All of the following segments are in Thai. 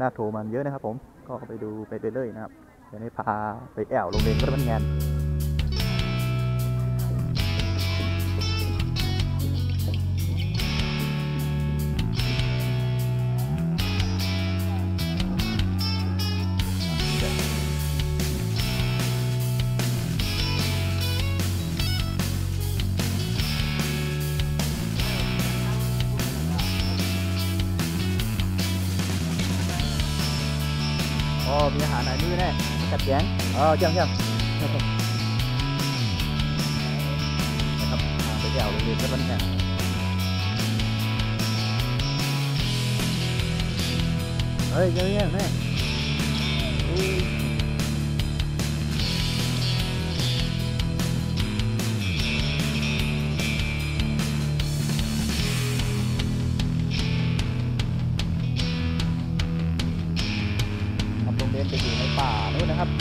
มีคณะโทรมันเยอะนะครับผม ก็ไปดูไปเรื่อยๆนะครับเดี๋ยวให้พาไปแอวโรงเรียนก็เป็นงาน อ๋อมีอาหารไหนนี่แน่กัดแย้งอ๋อเยี่ยมเยี่ยมนะครับไปแอวโรงเรียนก็รันงานเฮ้ยเยี่ยมแน่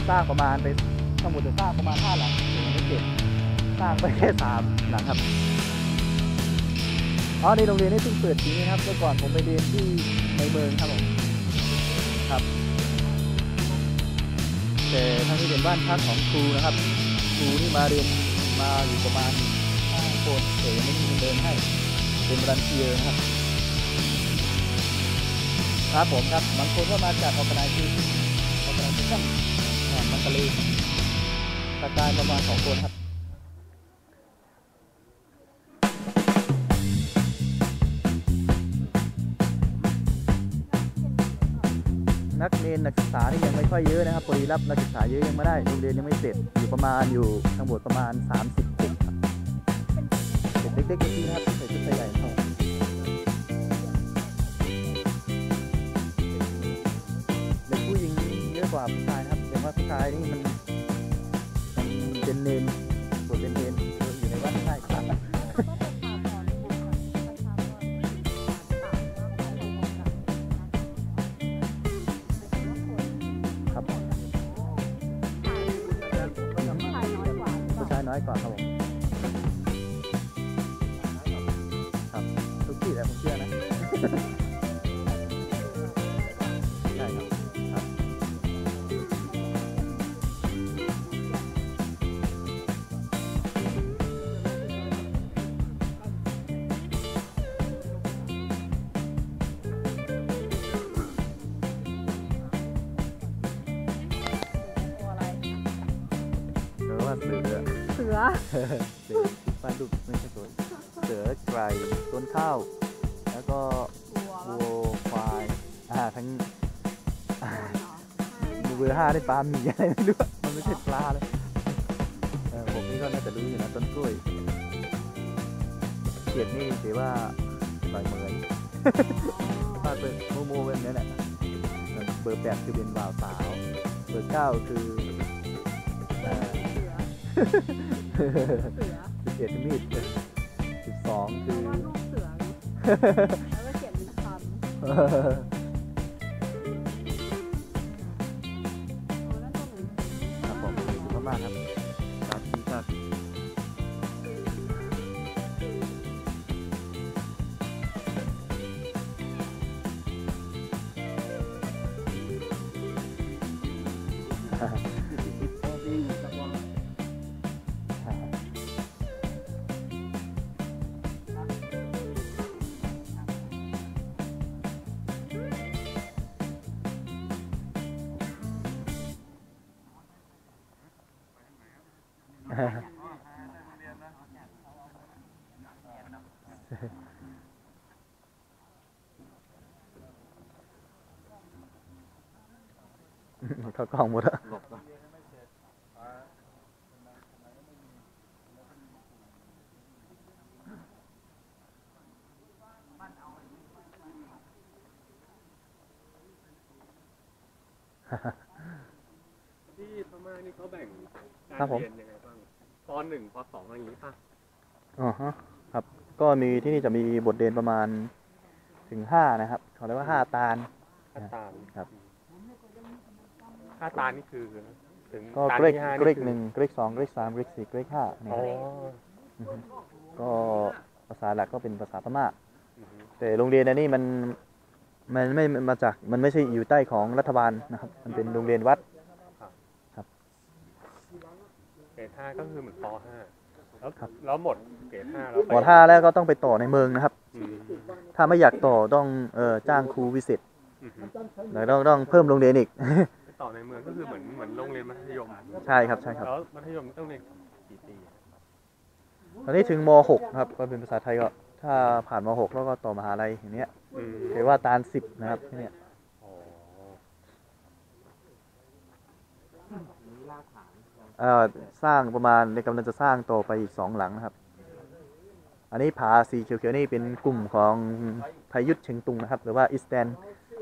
สร้างประมาณไปทั้งหมดจะสร้างประมาณห้าหลังอยู่ในเจ็ดสร้างไปแค่สามหลังครับอ๋อในโรงเรียนนี่เพิ่งเปิดปีนี้ครับเมื่อก่อนผมไปเรียนที่ในเมืองครับผมครับ แต่ทั้งที่เป็นบ้านพักของครูนะครับ ครูที่มาเรียนมาอยู่ประมาณห้าคนแต่ยังไม่มีเงินเดือนให้เป็นรันเทียร์นะครับ ครับผมครับบางคนก็มาจากออกกนายคือออกกนายคือช่างแหม่มัน ทะเลสกายประมาณสองคนครับนักเรียนนักศึกษานี่ยังไม่ค่อยเยอะนะครับพอดีรับนักศึกษาเยอะยังไม่ได้โรงเรียนยังไม่เสร็จอยู่ประมาณอยู่ทั้งหมดประมาณ 30เด็กครับเด็กเล็กๆจริงๆนะครับใส่ชุดใหญ่เข้าเด็กผู้หญิงเยอะกว่าผู้ชาย ว่าผู้ชายนี่มันมันเป็นเนม เสือปลาดุกไม่ใช่ตัวเสือไก่ต้นข้าว แล้วก็วัววัวควายอ่าทั้งอ่าเบอร์ห้าได้ปลาหมีอะไรไม่รู้อะมันไม่ใช่ปลาเลยเออผมนี่ก็น่าจะรู้อยู่นะต้นกล้วยเขียดนี่ถือว่าใบเหมยปลาเบอร์โมโมเป็นนี่แหละเบอร์แปดคือเป็นบ่าวสาว เบอร์เก้าคือ เอ่อเสือสิบเอ็ดมีดสิบสองคือราะว่าลูกเสือแล้วก็เขียนเป็นคำเอาแล้วตรงไหนครับผมขอบคุณมากๆครับสาธุครับ เขากล้องหมดอะที่พม่านี่เขาแบ่งการเรียนยังไง ปหนึ่งปสองอะไรอย่างนี้ป่ะอ๋อฮะครับ ก็มีที่นี่จะมีบทเรียนประมาณถึงห้านะครับเขาเรียกว่าห้าตาลค่าตาลครับค่าตาลนี่คือ ถึงก็ตาลเกรกที่ห้าเกรกคือหนึ่งเกรกสองเกรกสามเกรกสี่เกรกห้านี่อ๋ออือฮึก็ภาษาหลักก็เป็นภาษาพม่าอือฮึแต่โรงเรียนอันนี้มันมันไม่มาจากมันไม่ใช่อยู่ใต้ของรัฐบาลนะครับ มันเป็นโรงเรียนวัด เกรด ห้าก็คือเหมือนปห้าแล้วครับแล้วหมดเกรดห้าแล้วไปพอท่าแล้วก็ต้องไปต่อในเมืองนะครับ อืมถ้าไม่อยากต่อต้องเออจ้างครูวิเศษอืมแล้วต้องต้องเพิ่มโรงเรียนอีก ไปต่อในเมืองก็คือเหมือนเหมือนโรงเรียนมัธยมใช่ครับใช่ครับ แล้วมัธยมต้องเรียนกี่ปีอะตอนนี้ถึงม .6 นะครับก็เป็นภาษาไทยก็ ถ้าผ่านม .6 แล้วก็ต่อมหาลัยอย่างเนี้ยอืมเรียกว่าตาลสิบนะครับที่เนี่ย อ๋อ เอ่อ สร้างประมาณในกำลังจะสร้างต่อไปอีกสองหลังนะครับ อันนี้ผาสีเขียวๆนี่เป็นกลุ่มของไทยยุทธเชิงตุงนะครับ หรือว่าอิสแตน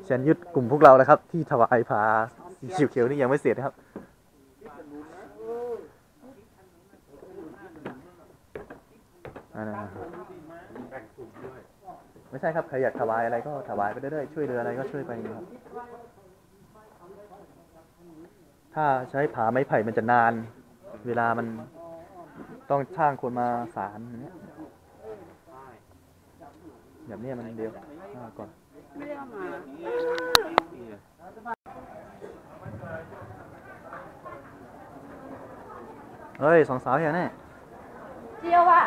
เชนยุทธกลุ่มพวกเรานะครับ ที่ถวายผาสีเขียวๆนี่ยังไม่เสร็จนะครับไม่ใช่ครับใครอยากถวายอะไรก็ถวายไปเรื่อยๆช่วยเหลืออะไรก็ช่วยไปนะครับ ถ้าใช้ผาไม้ไผ่มันจะนาน เวลามันต้องช่างคนมาสารอย่างเงี้ยแบบนี้มันเดียวก่อนเฮ้ยสองสาวอย่างนี้เจียวอะ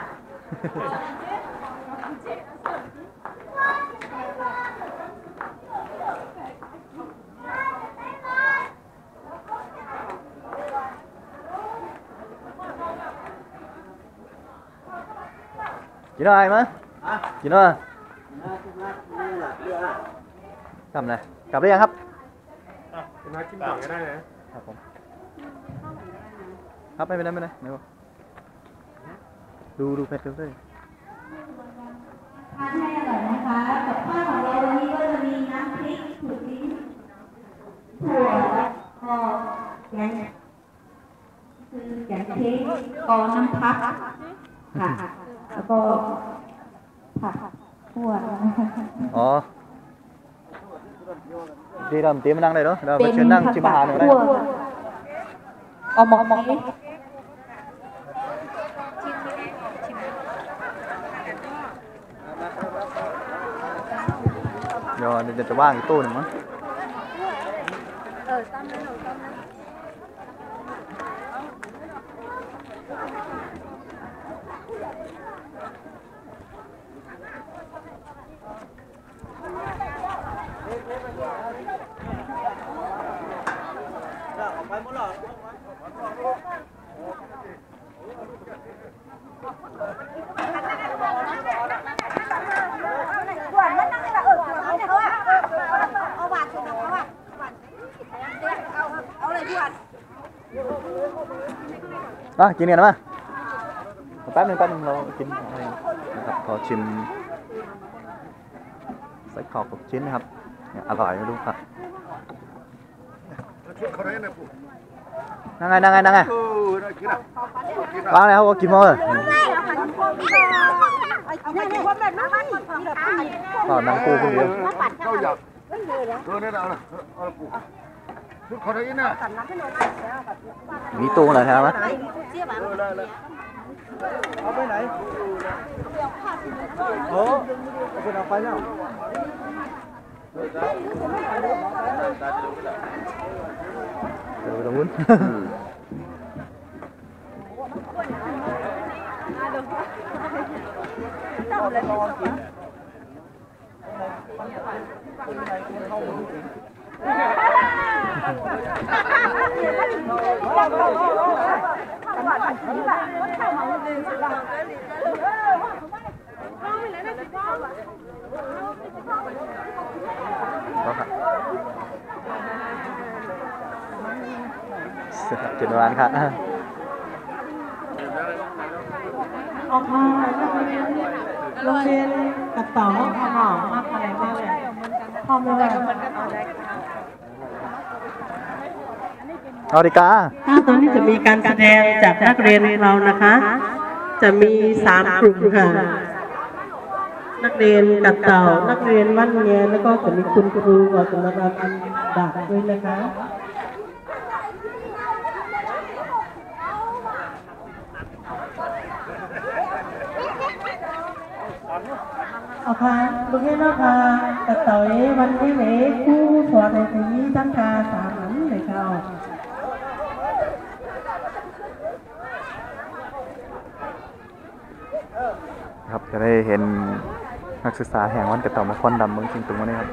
กินอะไรมั้ยกินอะไรกลับเลยกลับได้ยังครับอะคุณนัทกินก่อนก็ได้นะครับผมครับไม่เป็นไรไม่เป็นไรไม่เป็นไรดูดูเพชรดูเลยทานให้อร่อยนะคะกับข้าวของเราวันนี้ก็จะมีน้ำพริกถั่วลิ้นถั่วแล้วก็แกงคือแกงพริกกอน้ำพักค่ะ แล้วก็ผักถั่วอ๋อดีเราเตรียมมานั่งเลยเนาะเราไปเชิญนั่งชิมอาหารหน่อยได้ ถั่วเอาหมอกหมอก เดี๋ยวเดี๋ยวจะว่างอีกตู้หนึ่งมั้ง เออตั้มนะหนูตั้มนะ หวานมันนั่งแต่เออเอาเขาอะเอาหวานคือเขาอะหวานเอาเอาอะไรพี่หวาน อะกินกันมาแป๊บนึงแป๊บนึงเรากินอะไรนะครับขอชิมไส้กรอกกับชิ้นนะครับเนี่ยอร่อยไม่รู้ครับนั่งไงนั่งไงนั่งไงวางเลยครับว่ากินมั้งเออนี่นี่ว่าแบบนั้นมีแบบผู้หญิงก็นั่งคู่คนเดียว เข้าอยากเออเนี่ยเอาละเอาละ ปุ๊ชุดเขาได้ยินครับออได้แล้วานโอ้คุณเรียวตรงนู้นก็ครับออกมาโรงเรียนกับต่อมากหอมมากอะไรมากเลยพร้อมเลย อาดิกาถ้าตอนนี้จะมีการแสดงจากนักเรียนเรานะคะ จะมีสามกลุ่มค่ะ นักเรียนกับเต่า นักเรียนวันเรียนแล้วก็จะมีคุณครูกับสำนักงานดักด้วยนะคะอาค่ะลูกเห็นอาค่ะกระต่อยวันนี้เหนคู่ถอดในสีตั้งกาสามอันเลยค่ะ ครับจะได้เห็นนักศึกษาแห่งวันกระต่อมาคอนดำเมืองชิงตุงวันนี้ครับ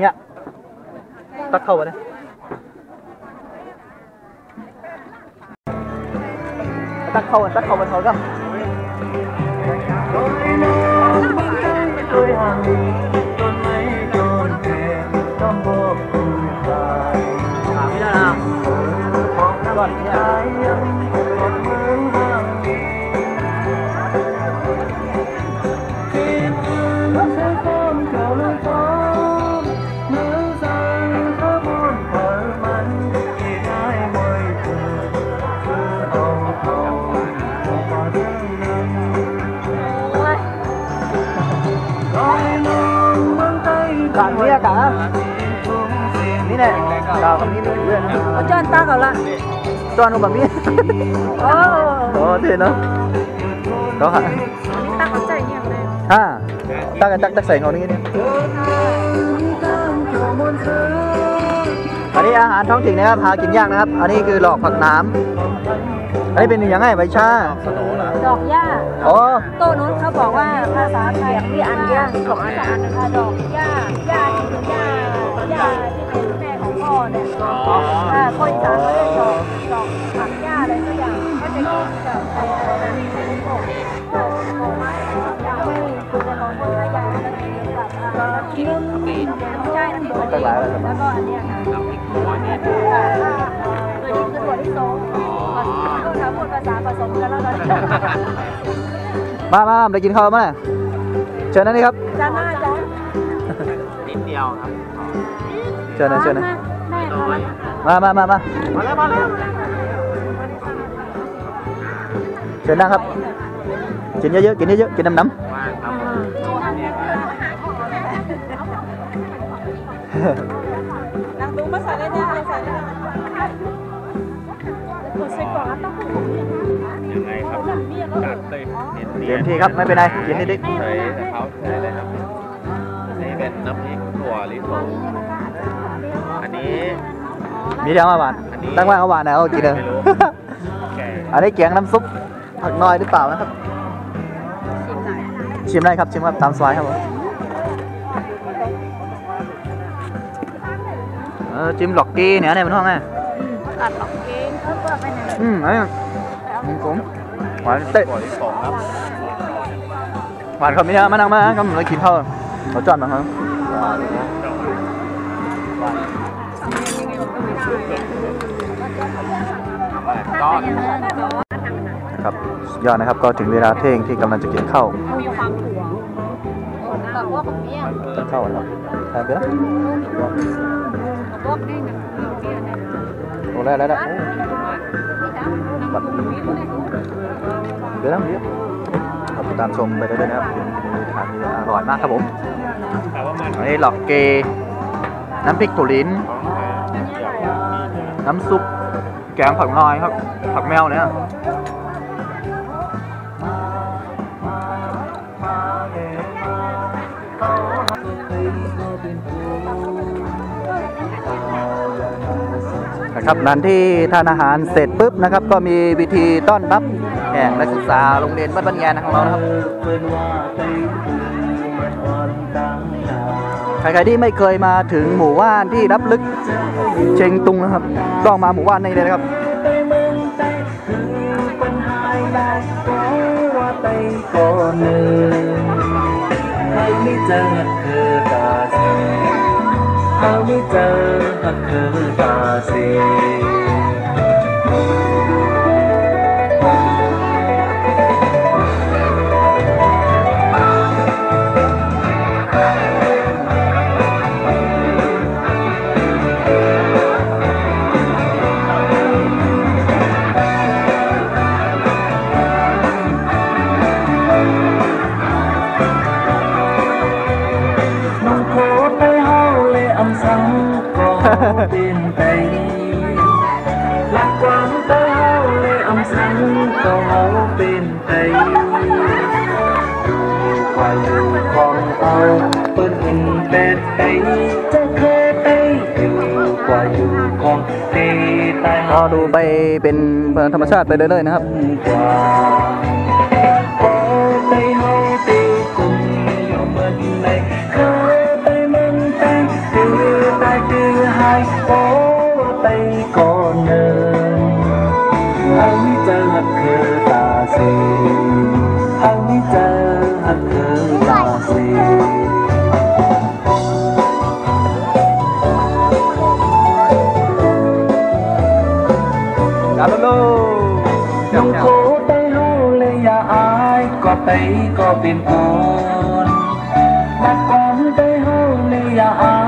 เนี่ยตักเข้าไปเล ยเลยฮ่าตักกันตักตักใส่เงานี้เนี่ยอันนี้อาหารท้องถิ่นนะครับหากินยากนะครับ อันนี้คือหลอกผักน้ำอันนี้เป็นยังไงใบชาดอกหญ้าอ๋อโต๊ะนู้นเขาบอกว่าภาษาไทยมีอันเดียวสองอันอันนะคะดอกหญ้าหญ้าที่คือหญ้าหญ้าที่ เป็นแม่ของพ่อเนี่ยอ่าคนอีสานเขาเรียกดอกดอกผักหญ้าอะไรสักอย่างก็จะกินกับไอ้อะไรนะโป่งโป่งโป่งไม้หญ้าไม่คือจะนอนบนไม้ใหญ่แล้วกินกับอ่าน้ำพริกใช่น้ำพริกแล้วก็อันเนี้ยค่ะน้ำพริกตัวนี้ตัวนี้คือตัวที่สองต้องทำพูดภาษาผสมกันแล้วตอนนี้มามามาไปกินข้าวมาเชิญนั่นนี่ครับจ้าหน้าจ้านิดเดียวครับเชิญนะเชิญนะแม่เขามามามามามาแล้วมาแล้วเชิญนั่งครับกินเยอะๆกินเยอะๆกินน้ำน้ว่างครับำนางดูมาใส่ได้เนี่ยใส่ได้ตัวใส่กล่องแล้วต้องยังไงครับจัดเต็มเน้นเต็มที่ครับไม่เป็นไรกินนิดใช้แต่เขาใช้เลยครับนี่เป็นน้ำพริกถั่วลิสงอั นนี้ๆมีเดียวมาหวานอันนี้ตั้งว่างเอาหวานนะเอากินเลยไม่รู้แกงอันนี้แกงน้ำซุปผักน้อยหรือเปล่านะครับ ชิมได้ครับชิมครับตามสไลด์ครับผมเออจิ้มหลอกกี้เนี่ยเนี่ยมันห้องไงกัดหลอกเกงเขาเปิดไปไหนอืมไอ้อืมผมหวานเตะถั่วลิสงครับหวานเขาไม่ได้มานั่งมาก็เหมือนเรากินข้าวเขาจอดมาครับ ครับสุดยอดนะครับก็ถึงเวลาเที่ยงที่กำลังจะกินข้าวมีความถั่วกับพวกของเมี่ยงกินข้าวแล้วทานไปแล้วกับพวกนี่นะเมี่ยงเนี่ยโอ้ได้แล้วได้บัดเดี๋ยวแล้วเดี๋ยวครับติดตามชมไปได้เลยนะครับเป็นเมนูทานที่อร่อยมากครับผมแต่ว่ามันอันนี้หลอกเก น้ำพริกถั่วลิ้น น้ำซุป แกงผักนอยครับ ผักแมวเนี่ยนะครับนั้นที่ทานอาหารเสร็จปุ๊บนะครับ ก็มีวิธีต้อนรับแขกนักศึกษาโรงเรียนบ้านบ้านแงนของเรานะครับ ใครๆที่ไม่เคยมาถึงหมู่บ้านที่รับลึกเชงตุงนะครับต้องมาหมู่บ้านนี้เลยนะครับไม่เจอคือตาสีหาไม่เจอคือตาสีเป็นไตหลักาสั งก็เฮาเป็นไตความของเอาเปิ้นเห็นเป็ดไตจะเคยไปอยู่กว่าอยู่ของเตตายก็ดูไปเป็นธรรมชาติไปเรื่อยๆนะครับ จับโลยงโคไตเฮาเลยอย่าอายก็ไตก็เป็นคนนักก่อนไตเฮาเลยอย่าอา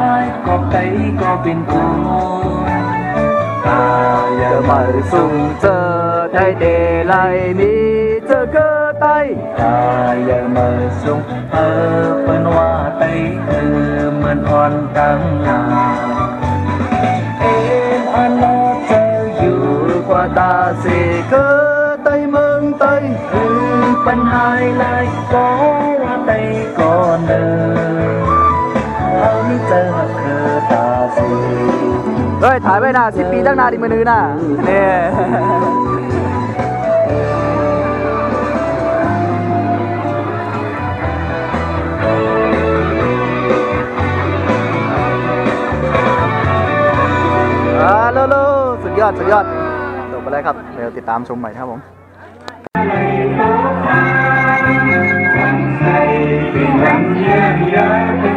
ตาเสเกอไตเมืองไตคือปัญหาลายก็ว่าไตก่อนเดินเอานี่เจอคือตาสีเฮ้ยถ่ายไว้นะสิปีตั้งนานดีมือนือน่ะเนี่ยอ่าโลโลสุดยอด สุดยอด ครับเดี๋ยวติดตามชมใหม่นะครับผมเป็น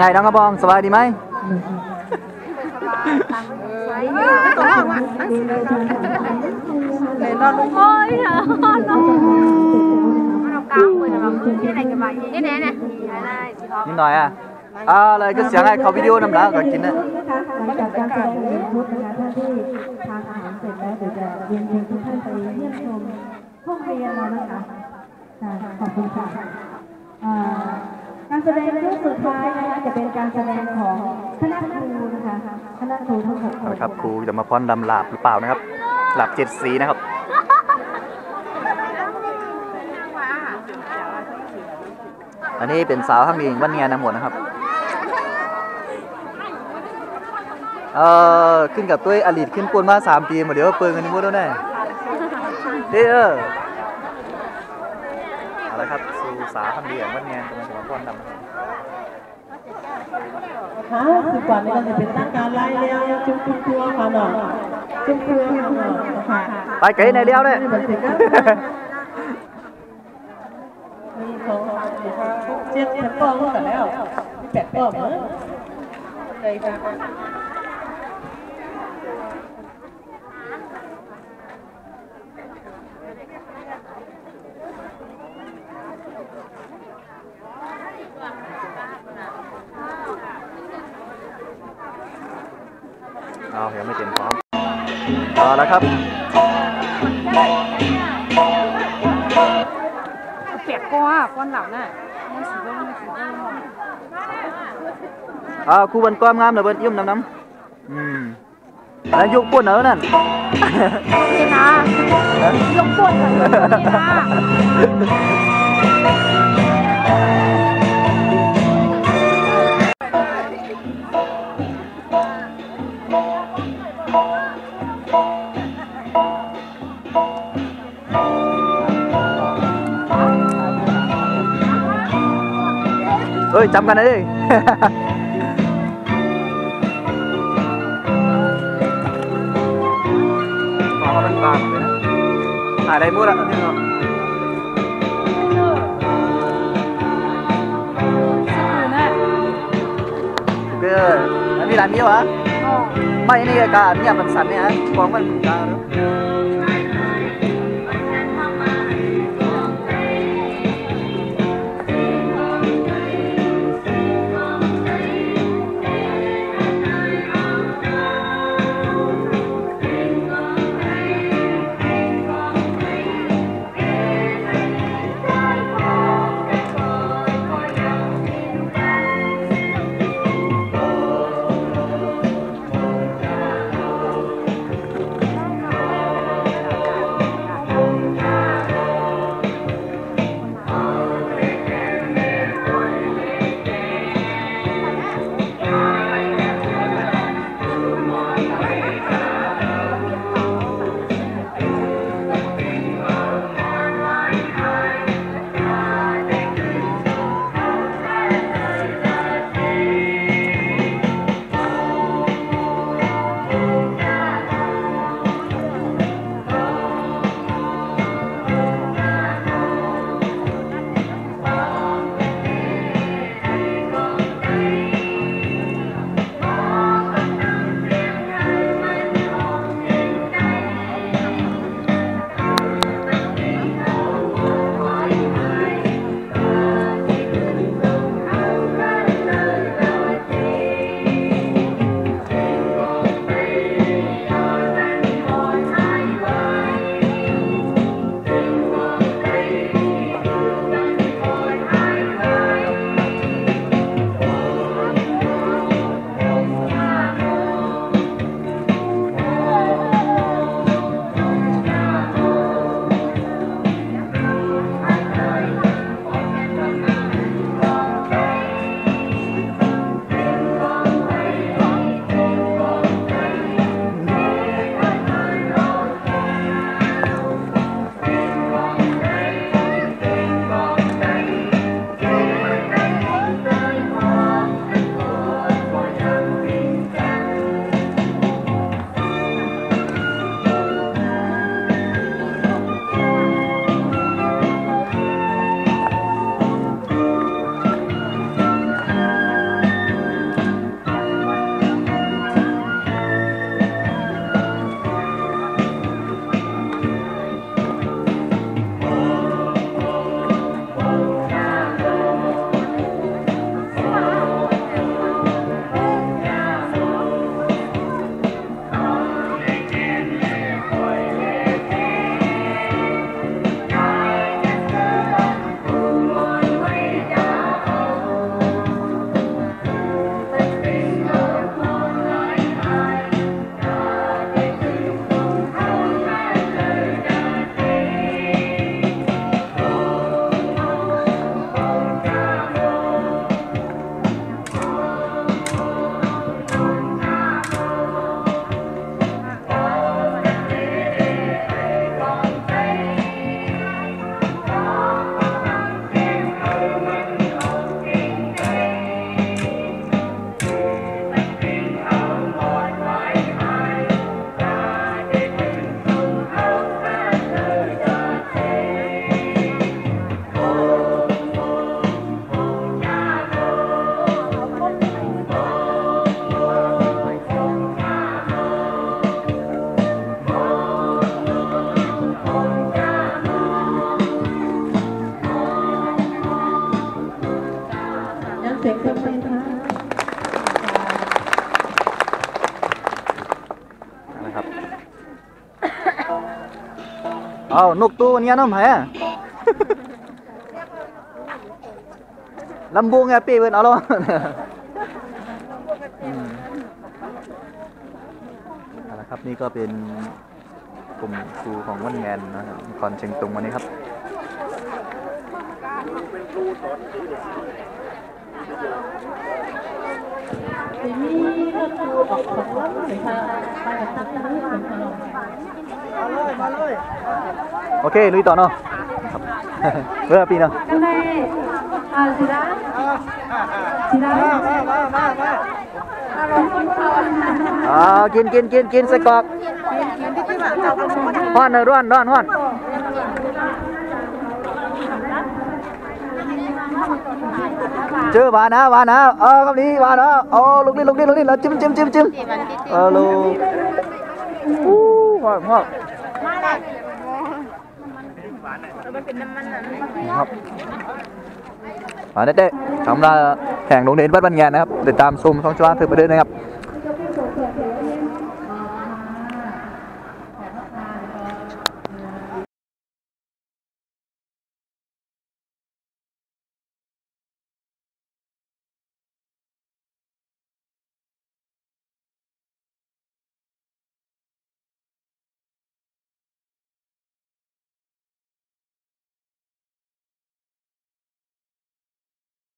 ไงน้องกระบองสบายดีไหมโอ้ยเหรอน้องเรากลางเลยเราที่ไหนกันบ้างนี่ไหนเนี่ยได้สิครับนิดหน่อยอะอ่าอะไรก็เสียงให้เขาวิดีโอนำหน้าก่อนกินนะหลังจากการแสดงเรียนพุทธนะคะท่านที่ทานอาหารเสร็จแล้วเดี๋ยวจะเรียนเชิญทุกท่านไปเยี่ยมชมห้องเรียนเรานะคะค่ะขอบคุณค่ะอ่า การแสดงช่วงสุดท้ายนะคะจะเป็นการแสดงของคณะครูนะคะคณะครูทั้งหกคนครับครูจะมาพ้อนดำหลาบหรือเปล่านะครับหลาบเจ็ดสีนะครับอันนี้เป็นสาวข้างดีวันเนียนำหมดนะครับ เอ่อขึ้นกับตัวอลิตขึ้นปวนมาสามปีมาเดี๋ยวเปิงกันนี่มดแล้วแน่เด้อเอาละครับ สู่สาวข้างดีของวันเนียนกำลังจะมาพ้อนดำค่ะคือก่อนนี้ก็จะเป็นตั้งการไล่แล้วจุ๊บจุ๊บตัวค่ะหน่อจุ๊บตัวค่ะหน่อยนะคะไปไกลในเดียวเลยมีของเจ็ดแปดป้องกันแล้วมีแปดป้องเหรอเลยค่ะ เอายังไม่เต็มพร้อม เอาละครับเปียกก้อนก้อนเหล่าน่ะมันสีส้มมันสีส้มอ่าครูบันก้อมงามเลยเบิ้นยุ่มน้ำน้ำอืมแล้วยุกปุ่นเหรอนั่นนี่นะยกปวดกันนี่นะ เอ้ยจำกันนะดิขอมันบางเลยนะถ่ายได้มุดอะนี่เนาะคือน่ะเกออันนี้ร้านนี้วะอ๋ไม่นี่ก็การเนี่ยมันสั่นเนี่ยฮะของมันกลางยัง เอานกตัวนี้น้องแพ้ลำบุงไงปีเวินเอาลงอืมเอาละครับนี่ก็เป็นกลุ่มครูของวันแงนนะครับนครเชียงตุงวันนี้ครับทีนี้ก็ครูออกจากรถเลยค่ะไปกับทักทั้งนี้เป็นขนมโอเคลุยต่อเนาะ ครับเพื่อปีเนาะ Cái này à gì đó gì đó อ่ากินกินกินกินใส่กรอกฮ้อนเลยร้อนร้อนร้อนเจอวานะวานะเออ คำนี้วานะโอ้ลูกนี่ลูกนี่ลูกนี่แล้วจิ้มจิ้มจิ้มจิ้มเออลูกอู้ว้าวว้าวครับาเด็ดๆสำหรับแข่งโรงเรียนวัดบันแงนนะครับติดตามชมช่องชวาถือไปด้วยนะครับ